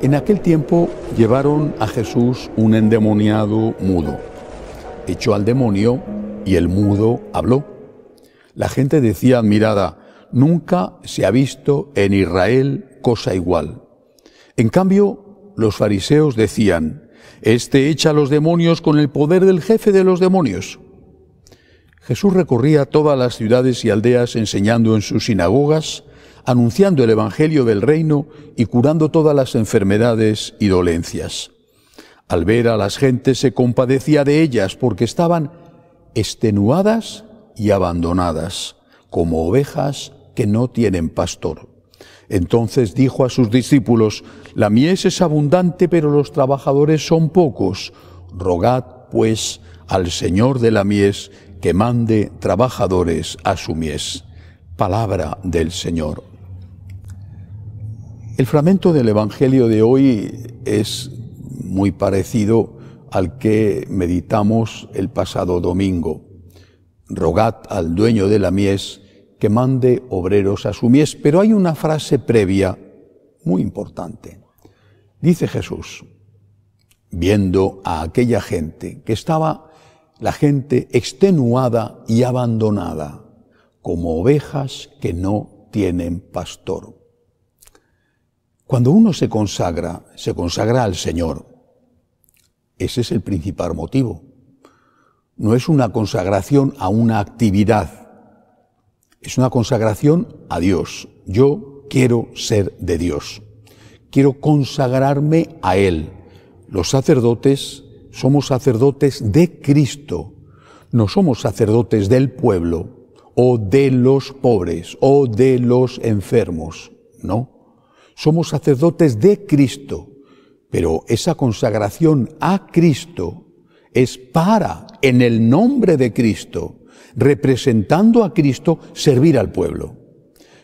En aquel tiempo llevaron a Jesús un endemoniado mudo. Echó al demonio y el mudo habló. La gente decía admirada, nunca se ha visto en Israel cosa igual. En cambio, los fariseos decían, Este echa a los demonios con el poder del jefe de los demonios. Jesús recorría todas las ciudades y aldeas enseñando en sus sinagogas, anunciando el Evangelio del reino y curando todas las enfermedades y dolencias. Al ver a las gentes se compadecía de ellas porque estaban extenuadas y abandonadas, como ovejas que no tienen pastor. Entonces dijo a sus discípulos, La mies es abundante, pero los trabajadores son pocos. Rogad, pues, al Señor de la mies que mande trabajadores a su mies. Palabra del Señor. El fragmento del Evangelio de hoy es muy parecido al que meditamos el pasado domingo. Rogad al dueño de la mies que mande obreros a su mies, pero hay una frase previa muy importante. Dice Jesús, viendo a aquella gente que estaba la gente extenuada y abandonada, como ovejas que no tienen pastor. Cuando uno se consagra, se consagra al Señor. Ese es el principal motivo. No es una consagración a una actividad, es una consagración a Dios. Yo quiero ser de Dios. Quiero consagrarme a Él. Los sacerdotes somos sacerdotes de Cristo. No somos sacerdotes del pueblo o de los pobres o de los enfermos. No somos sacerdotes de Cristo, pero esa consagración a Cristo es para, en el nombre de Cristo, representando a Cristo, servir al pueblo.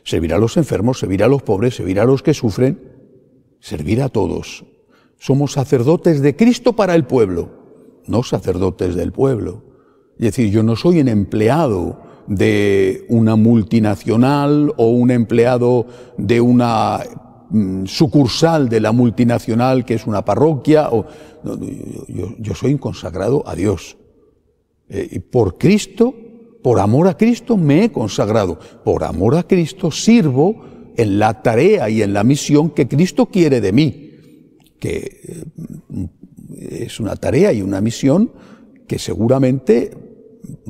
Servir a los enfermos, servir a los pobres, servir a los que sufren, servir a todos. Somos sacerdotes de Cristo para el pueblo, no sacerdotes del pueblo. Es decir, yo no soy un empleado de una multinacional o un empleado de una Mm, sucursal de la multinacional que es una parroquia. O, yo, soy consagrado a Dios. Eh, y por Cristo, por amor a Cristo, me he consagrado. Por amor a Cristo sirvo en la tarea y en la misión que Cristo quiere de mí. Que mm, es una tarea y una misión que seguramente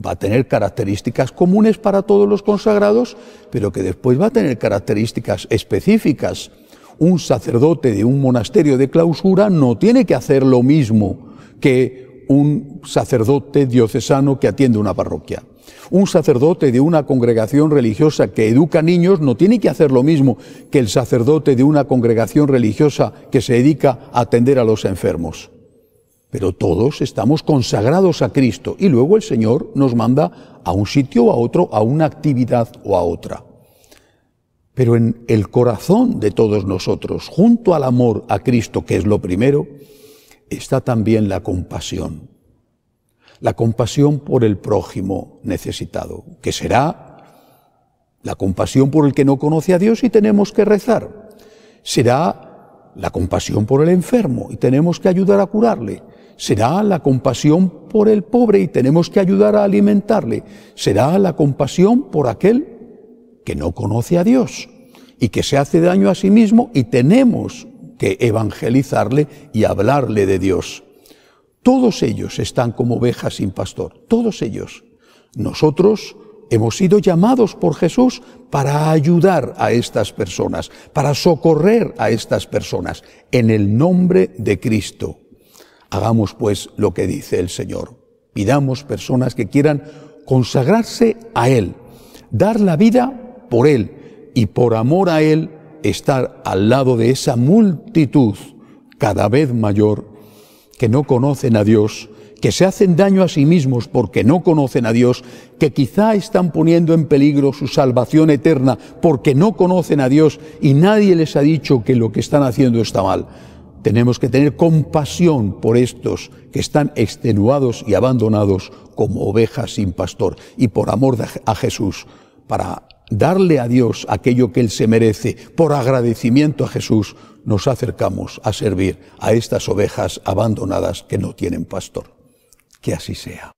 va a tener características comunes para todos los consagrados, pero que después va a tener características específicas un sacerdote de un monasterio de clausura no tiene que hacer lo mismo que un sacerdote diocesano que atiende una parroquia. Un sacerdote de una congregación religiosa que educa niños no tiene que hacer lo mismo que el sacerdote de una congregación religiosa que se dedica a atender a los enfermos. Pero todos estamos consagrados a Cristo y luego el Señor nos manda a un sitio o a otro, a una actividad o a otra. Pero en el corazón de todos nosotros, junto al amor a Cristo, que es lo primero, está también la compasión. La compasión por el prójimo necesitado, que será la compasión por el que no conoce a Dios y tenemos que rezar. Será la compasión por el enfermo y tenemos que ayudar a curarle. Será la compasión por el pobre y tenemos que ayudar a alimentarle. Será la compasión por aquel que no conoce a Dios y que se hace daño a sí mismo y tenemos que evangelizarle y hablarle de Dios. Todos ellos están como ovejas sin pastor, todos ellos. Nosotros hemos sido llamados por Jesús para ayudar a estas personas, para socorrer a estas personas, en el nombre de Cristo. Hagamos pues lo que dice el Señor. Pidamos personas que quieran consagrarse a Él, dar la vida por Él y por amor a Él estar al lado de esa multitud cada vez mayor que no conocen a Dios, que se hacen daño a sí mismos porque no conocen a Dios, que quizá están poniendo en peligro su salvación eterna porque no conocen a Dios y nadie les ha dicho que lo que están haciendo está mal. Tenemos que tener compasión por estos que están extenuados y abandonados como ovejas sin pastor y por amor a Jesús para darle a Dios aquello que Él se merece, por agradecimiento a Jesús, nos acercamos a servir a estas ovejas abandonadas que no tienen pastor. Que así sea.